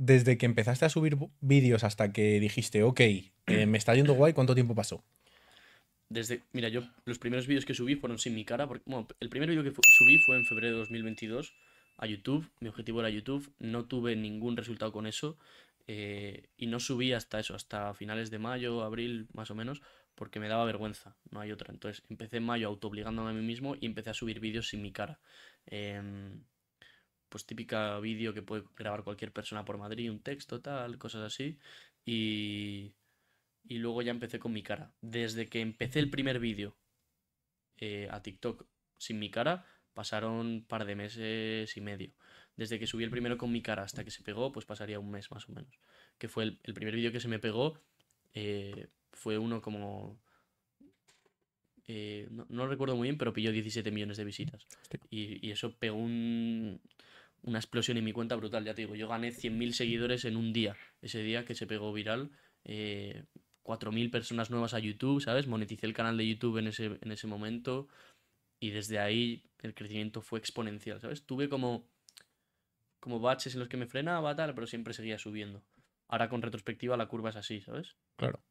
desde que empezaste a subir vídeos hasta que dijiste, ok, eh, me está yendo guay, ¿cuánto tiempo pasó? Desde, mira, yo los primeros vídeos que subí fueron sin mi cara. Porque, bueno, el primer vídeo que subí fue en febrero de 2022 a YouTube. Mi objetivo era YouTube. No tuve ningún resultado con eso. Eh, y no subí hasta eso, hasta finales de mayo, abril, más o menos, porque me daba vergüenza. No hay otra. Entonces empecé en mayo autoobligándome a mí mismo y empecé a subir vídeos sin mi cara. Em, pues típica vídeo que puede grabar cualquier persona por Madrid, un texto, tal, cosas así. Y, y luego ya empecé con mi cara. Desde que empecé el primer vídeo eh, a TikTok sin mi cara, pasaron un par de meses y medio. Desde que subí el primero con mi cara hasta que se pegó, pues pasaría un mes más o menos. Que fue el, primer vídeo que se me pegó, eh, fue uno como... Eh, no, recuerdo muy bien, pero pilló 17 millones de visitas. Y, y eso pegó un, una explosión en mi cuenta brutal, ya te digo, yo gané 100.000 seguidores en un día, ese día que se pegó viral, eh, 4.000 personas nuevas a YouTube, ¿sabes? Moneticé el canal de YouTube en ese, en ese momento y desde ahí el crecimiento fue exponencial, ¿sabes? Tuve como, como baches en los que me frenaba, tal, pero siempre seguía subiendo. Ahora con retrospectiva la curva es así, ¿sabes? Claro.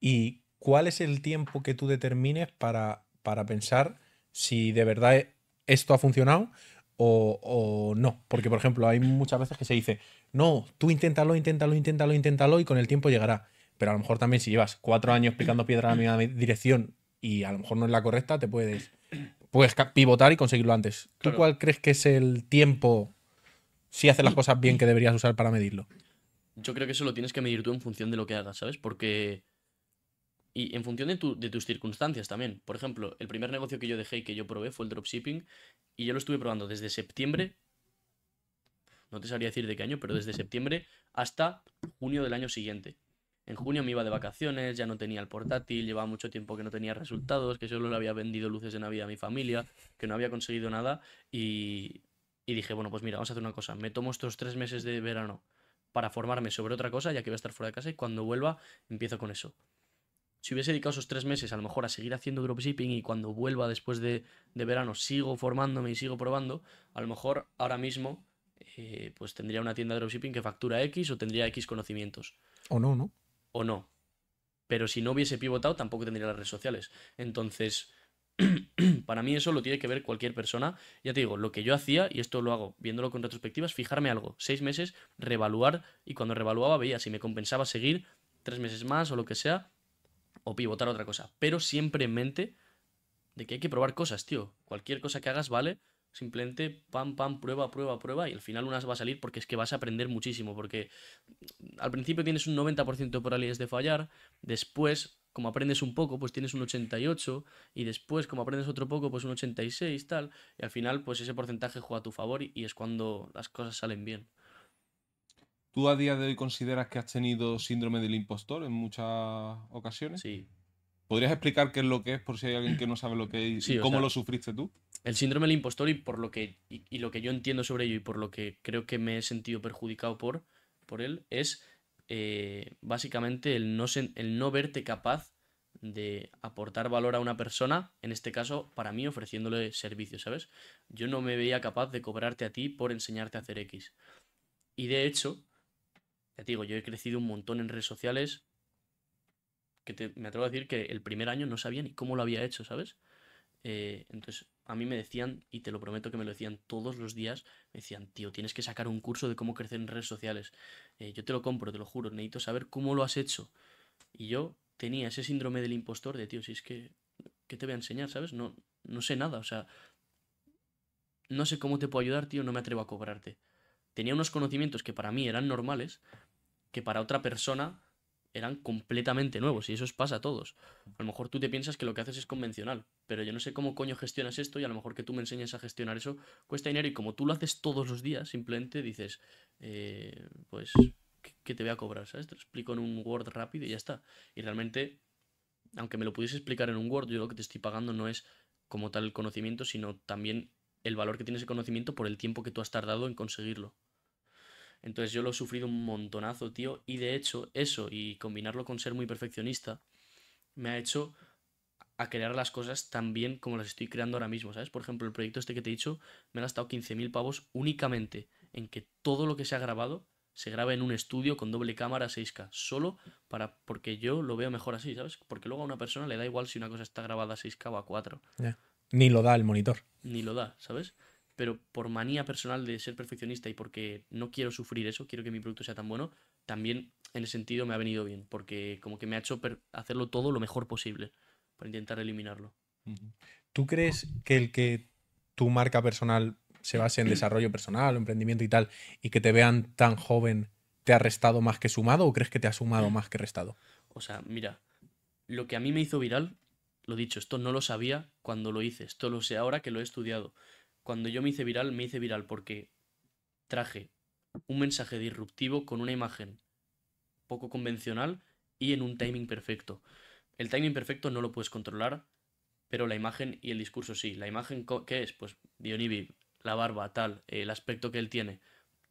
¿Y cuál es el tiempo que tú determines para, para pensar si de verdad esto ha funcionado o, no. Porque, por ejemplo, hay muchas veces que se dice, no, tú inténtalo, inténtalo, inténtalo, inténtalo y con el tiempo llegará. Pero a lo mejor también si llevas cuatro años picando piedra en la misma dirección y a lo mejor no es la correcta, te puedes, puedes pivotar y conseguirlo antes. ¿Tú cuál crees que es el tiempo, si haces las cosas bien, que deberías usar para medirlo? Yo creo que eso lo tienes que medir tú en función de lo que hagas, ¿sabes? Porque y en función de, de, tus circunstancias también. Por ejemplo, el primer negocio que yo dejé y que yo probé fue el dropshipping. Y yo lo estuve probando desde septiembre. No te sabría decir de qué año, pero desde septiembre hasta junio del año siguiente. En junio me iba de vacaciones, ya no tenía el portátil, llevaba mucho tiempo que no tenía resultados, que solo le había vendido luces de Navidad a mi familia, que no había conseguido nada. Y, y dije, bueno, pues mira, vamos a hacer una cosa. Me tomo estos tres meses de verano para formarme sobre otra cosa, ya que voy a estar fuera de casa, y cuando vuelva empiezo con eso si hubiese dedicado esos tres meses a lo mejor a seguir haciendo dropshipping y cuando vuelva después de, verano sigo formándome y sigo probando, a lo mejor ahora mismo eh, pues tendría una tienda de dropshipping que factura X o tendría X conocimientos. O no, ¿no? O no. Pero si no hubiese pivotado tampoco tendría las redes sociales. Entonces, para mí eso lo tiene que ver cualquier persona. Ya te digo, lo que yo hacía, y esto lo hago viéndolo con retrospectivas, fijarme algo, seis meses, revaluar y cuando revaluaba veía si me compensaba seguir tres meses más o lo que sea o pivotar otra cosa. Pero siempre en mente de que hay que probar cosas, tío. Cualquier cosa que hagas vale. Simplemente pam, pam, prueba, prueba, prueba. Y al final unas va a salir porque es que vas a aprender muchísimo. Porque al principio tienes un 90% de probabilidades de fallar. Después, como aprendes un poco, pues tienes un 88. Y después, como aprendes otro poco, pues un 86, tal. Y al final, pues ese porcentaje juega a tu favor y es cuando las cosas salen bien. ¿Tú a día de hoy consideras que has tenido síndrome del impostor en muchas ocasiones? Sí. ¿Podrías explicar qué es lo que es por si hay alguien que no sabe lo que es y cómo lo sufriste tú? El síndrome del impostor y por lo que y, lo que yo entiendo sobre ello y por lo que creo que me he sentido perjudicado por, por él es eh, básicamente el no, el no verte capaz de aportar valor a una persona, en este caso para mí ofreciéndole servicios, ¿sabes? Yo no me veía capaz de cobrarte a ti por enseñarte a hacer X. Y de hecho, ya te digo, yo he crecido un montón en redes sociales. Que me atrevo a decir que el primer año no sabía ni cómo lo había hecho, ¿sabes? Eh, entonces, a mí me decían, y te lo prometo que me lo decían todos los días, me decían, tío, tienes que sacar un curso de cómo crecer en redes sociales. Eh, yo te lo compro, te lo juro, necesito saber cómo lo has hecho. Y yo tenía ese síndrome del impostor de, tío, si es que, ¿qué te voy a enseñar, sabes? No, no sé nada, o sea, no sé cómo te puedo ayudar, tío, no me atrevo a cobrarte tenía unos conocimientos que para mí eran normales, que para otra persona eran completamente nuevos, y eso pasa a todos. A lo mejor tú te piensas que lo que haces es convencional, pero yo no sé cómo coño gestionas esto, y a lo mejor que tú me enseñes a gestionar eso cuesta dinero, y como tú lo haces todos los días, simplemente dices, eh, pues, ¿qué te voy a cobrar? ¿Sabes? Te lo explico en un Word rápido y ya está. Y realmente, aunque me lo pudiese explicar en un Word, yo lo que te estoy pagando no es como tal el conocimiento, sino también el valor que tiene ese conocimiento por el tiempo que tú has tardado en conseguirlo. Entonces yo lo he sufrido un montonazo, tío. Y de hecho, eso y combinarlo con ser muy perfeccionista me ha hecho a crear las cosas tan bien como las estoy creando ahora mismo, ¿sabes? Por ejemplo, el proyecto este que te he dicho me ha gastado 15.000 pavos únicamente en que todo lo que se ha grabado se graba en un estudio con doble cámara 6K, solo para porque yo lo veo mejor así, ¿sabes? Porque luego a una persona le da igual si una cosa está grabada a 6K o a 4, Ya. Ni lo da el monitor. ni lo da, ¿sabes? Pero por manía personal de ser perfeccionista y porque no quiero sufrir eso, quiero que mi producto sea tan bueno, también en ese sentido me ha venido bien, porque como que me ha hecho hacerlo todo lo mejor posible para intentar eliminarlo. ¿Tú crees que el que tu marca personal se base en desarrollo personal emprendimiento y tal, y que te vean tan joven, te ha restado más que sumado o crees que te ha sumado más que restado? O sea, mira, lo que a mí me hizo viral, lo dicho, esto no lo sabía cuando lo hice, esto lo sé ahora que lo he estudiado. Cuando yo me hice viral, me hice viral porque traje un mensaje disruptivo con una imagen poco convencional y en un timing perfecto. El timing perfecto no lo puedes controlar, pero la imagen y el discurso sí. La imagen, ¿qué es? Pues Dionibi, la barba, tal, el aspecto que él tiene.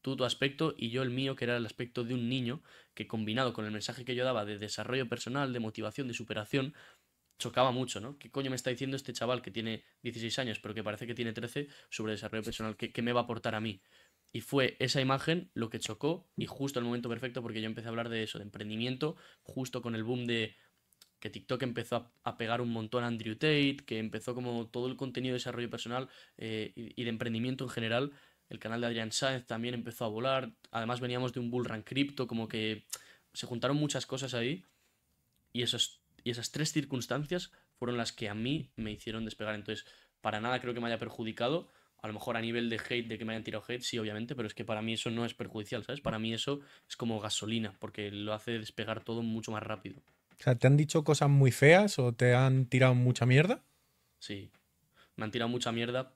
Tú tu aspecto y yo el mío, que era el aspecto de un niño, que combinado con el mensaje que yo daba de desarrollo personal, de motivación, de superación, chocaba mucho, ¿no? ¿Qué coño me está diciendo este chaval que tiene 16 años, pero que parece que tiene 13 sobre desarrollo personal? ¿Qué, me va a aportar a mí? Y fue esa imagen lo que chocó y justo el momento perfecto porque yo empecé a hablar de eso, de emprendimiento, justo con el boom de que TikTok empezó a, pegar un montón a Andrew Tate, que empezó como todo el contenido de desarrollo personal eh, y, de emprendimiento en general. El canal de Adrián Sáenz también empezó a volar. Además veníamos de un bull run cripto, como que se juntaron muchas cosas ahí. Y, esos, y esas tres circunstancias fueron las que a mí me hicieron despegar. Entonces, para nada creo que me haya perjudicado. A lo mejor a nivel de hate, de que me hayan tirado hate, sí, obviamente, pero es que para mí eso no es perjudicial, ¿sabes? Para mí eso es como gasolina, porque lo hace despegar todo mucho más rápido. O sea, ¿te han dicho cosas muy feas o te han tirado mucha mierda? Sí, me han tirado mucha mierda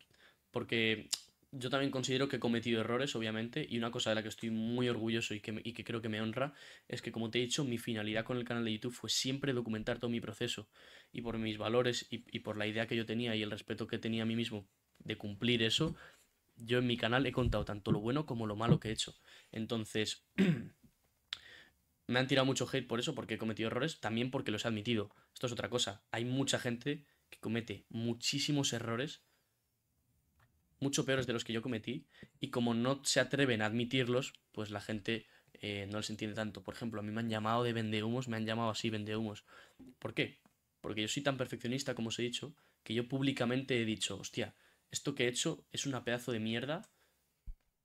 porque yo también considero que he cometido errores, obviamente, y una cosa de la que estoy muy orgulloso y que, y que creo que me honra es que, como te he dicho, mi finalidad con el canal de YouTube fue siempre documentar todo mi proceso y por mis valores y, y por la idea que yo tenía y el respeto que tenía a mí mismo de cumplir eso, yo en mi canal he contado tanto lo bueno como lo malo que he hecho. Entonces, me han tirado mucho hate por eso, porque he cometido errores, también porque los he admitido. Esto es otra cosa. Hay mucha gente que comete muchísimos errores, mucho peores de los que yo cometí, y como no se atreven a admitirlos, pues la gente eh, no les entiende tanto. Por ejemplo, a mí me han llamado de vendehumos, me han llamado así vendehumos. ¿Por qué? Porque yo soy tan perfeccionista, como os he dicho, que yo públicamente he dicho, hostia, esto que he hecho es una pedazo de mierda,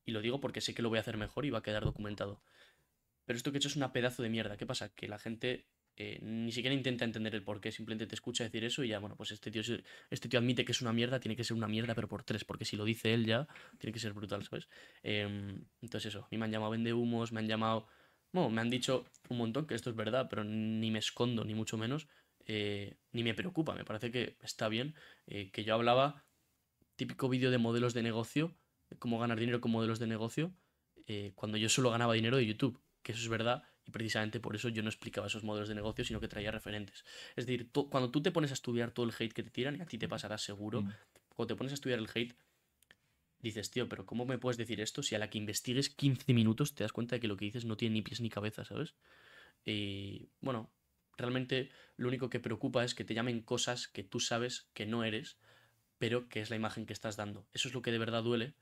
y lo digo porque sé que lo voy a hacer mejor y va a quedar documentado. Pero esto que he hecho es una pedazo de mierda. ¿Qué pasa? Que la gente eh, ni siquiera intenta entender el porqué, simplemente te escucha decir eso y ya, bueno, pues este tío, es- este tío admite que es una mierda, tiene que ser una mierda, pero por tres, porque si lo dice él ya, tiene que ser brutal, ¿sabes? Em, entonces eso, a mí me han llamado vendehumos, me han llamado... Bueno, me han dicho un montón que esto es verdad, pero ni me escondo, ni mucho menos, eh, ni me preocupa, me parece que está bien, eh, que yo hablaba, típico vídeo de modelos de negocio, cómo ganar dinero con modelos de negocio, cuando yo solo ganaba dinero de YouTube, que eso es verdad, y precisamente por eso yo no explicaba esos modelos de negocio, sino que traía referentes. Es decir, tú- cuando tú te pones a estudiar todo el hate que te tiran, y a ti te pasará seguro, Mm. cuando te pones a estudiar el hate, dices, tío, pero ¿cómo me puedes decir esto si a la que investigues 15 minutos te das cuenta de que lo que dices no tiene ni pies ni cabeza, ¿sabes? Y bueno, realmente lo único que preocupa es que te llamen cosas que tú sabes que no eres, pero que es la imagen que estás dando. Eso es lo que de verdad duele,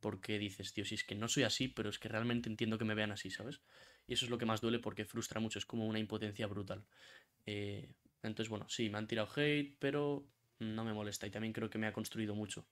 porque dices, tío, si es que no soy así, pero es que realmente entiendo que me vean así, ¿sabes? Y eso es lo que más duele porque frustra mucho, es como una impotencia brutal. Eh, entonces, bueno, sí, me han tirado hate, pero no me molesta y también creo que me ha construido mucho.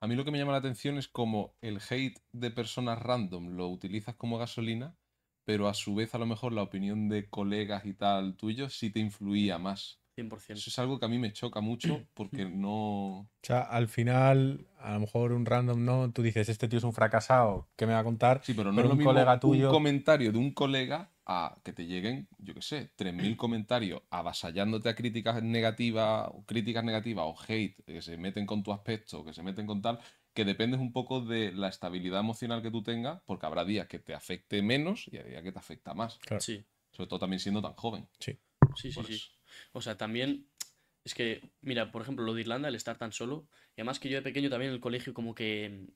A mí lo que me llama la atención es como el hate de personas random lo utilizas como gasolina, pero a su vez a lo mejor la opinión de colegas y tal tuyos sí te influía más. 100%. Eso es algo que a mí me choca mucho porque no... O sea, al final, a lo mejor un random no, tú dices, este tío es un fracasado, ¿qué me va a contar? Sí, pero no Pero es lo un mismo colega tuyo- un comentario de un colega a que te lleguen, yo qué sé, 3.000 comentarios avasallándote a críticas negativas, o críticas negativas o hate que se meten con tu aspecto, que se meten con tal, que dependes un poco de la estabilidad emocional que tú tengas, porque habrá días que te afecte menos y hay días que te afecta más. Claro. Sí, Sobre todo también siendo tan joven. sí, sí, Por sí. eso. O sea, también es que, mira, por ejemplo, lo de Irlanda, el estar tan solo, y además que yo de pequeño también en el colegio como que,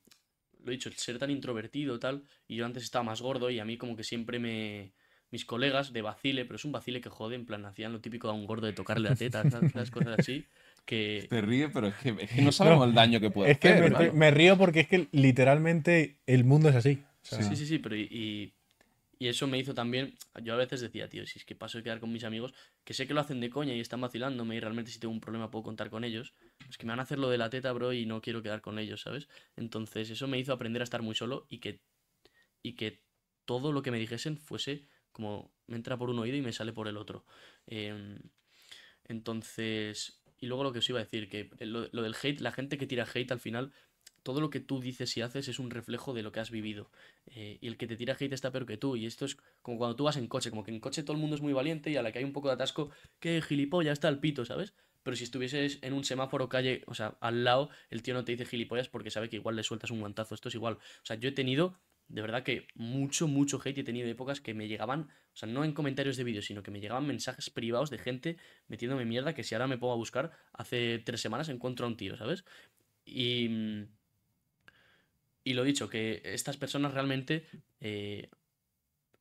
lo he dicho, el ser tan introvertido tal, y yo antes estaba más gordo y a mí como que siempre me... Mis colegas de vacile, pero es un vacile que jode, en plan, hacían lo típico a un gordo de tocarle la teta. Esas cosas así, que... Te ríes, pero es que, es que no sabemos el daño que puede Es que hacer. me, hermano. me río porque es que literalmente el mundo es así. O sea, Sí, sí, sí, pero y, y y eso me hizo también, yo a veces decía, tío, si es que paso de quedar con mis amigos, que sé que lo hacen de coña y están vacilándome y realmente si tengo un problema puedo contar con ellos, es que me van a hacer lo de la teta, bro, y no quiero quedar con ellos, ¿sabes? Entonces eso me hizo aprender a estar muy solo y que, y que todo lo que me dijesen fuese como me entra por un oído y me sale por el otro. Em, entonces, y luego lo que os iba a decir, que lo del hate, la gente que tira hate al final todo lo que tú dices y haces es un reflejo de lo que has vivido. Eh, y el que te tira hate está peor que tú. Y esto es como cuando tú vas en coche, como que en coche todo el mundo es muy valiente y a la que hay un poco de atasco, que gilipollas está el pito, ¿sabes? Pero si estuvieses en un semáforo calle, o sea, al lado, el tío no te dice gilipollas porque sabe que igual le sueltas un guantazo. Esto es igual. O sea, yo he tenido, de verdad que mucho, mucho hate. He tenido épocas que me llegaban, o sea, no en comentarios de vídeos, sino que me llegaban mensajes privados de gente metiéndome mierda que si ahora me pongo a buscar, hace tres semanas encuentro a un tío, ¿sabes? Y mm, y lo dicho, que estas personas realmente, eh,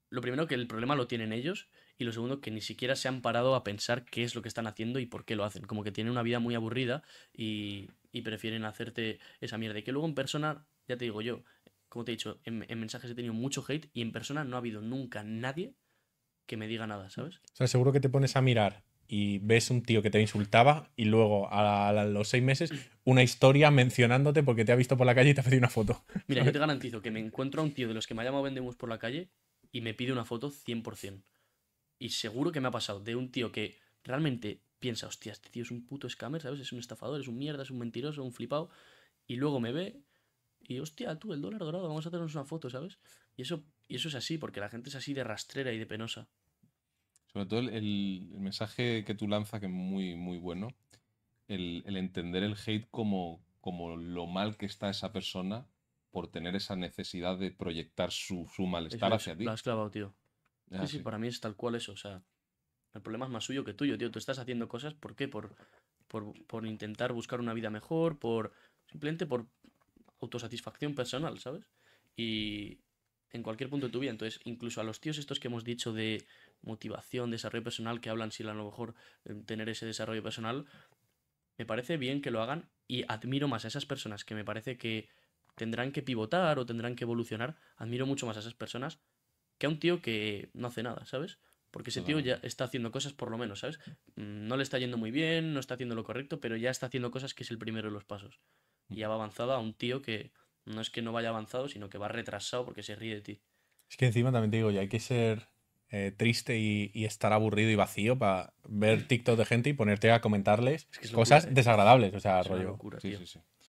lo primero que el problema lo tienen ellos y lo segundo que ni siquiera se han parado a pensar qué es lo que están haciendo y por qué lo hacen. Como que tienen una vida muy aburrida y, prefieren hacerte esa mierda. Y que luego en persona, ya te digo yo, como te he dicho, en, en mensajes he tenido mucho hate y en persona no ha habido nunca nadie que me diga nada, ¿sabes? O sea, seguro que te pones a mirar y ves un tío que te insultaba y luego a, los seis meses una historia mencionándote porque te ha visto por la calle y te ha pedido una foto. Mira, yo te garantizo que me encuentro a un tío de los que me ha llamado Vendemos por la calle y me pide una foto 100%. Y seguro que me ha pasado de un tío que realmente piensa, hostia, este tío es un puto scammer, ¿sabes? Es un estafador, es un mierda, es un mentiroso, un flipado. Y luego me ve y, hostia, tú, el dólar dorado, vamos a hacernos una foto, ¿sabes? Y eso, y eso es así, porque la gente es así de rastrera y de penosa. Sobre todo el, mensaje que tú lanzas, que es muy, muy bueno, el, entender el hate como, como lo mal que está esa persona por tener esa necesidad de proyectar su, malestar hacia ti. Lo has clavado, tío. Sí, sí, para mí es tal cual eso. O sea, el problema es más suyo que tuyo, tío. Tú estás haciendo cosas, ¿por qué? Por, por, por intentar buscar una vida mejor, por simplemente por autosatisfacción personal, ¿sabes? Y en cualquier punto de tu vida. Entonces, incluso a los tíos estos que hemos dicho de motivación, desarrollo personal, que hablan si a lo mejor eh, tener ese desarrollo personal, me parece bien que lo hagan y admiro más a esas personas que me parece que tendrán que pivotar o tendrán que evolucionar, admiro mucho más a esas personas que a un tío que no hace nada, ¿sabes? Porque ese tío ya está haciendo cosas por lo menos, ¿sabes? Mm, no le está yendo muy bien, no está haciendo lo correcto, pero ya está haciendo cosas que es el primero de los pasos. Y ya va avanzado a un tío que no es que no vaya avanzado, sino que va retrasado porque se ríe de ti. Es que encima también te digo, ya hay que ser eh, triste y, estar aburrido y vacío para ver TikTok de gente y ponerte a comentarles cosas desagradables. O sea, rollo. sí, sí, sí.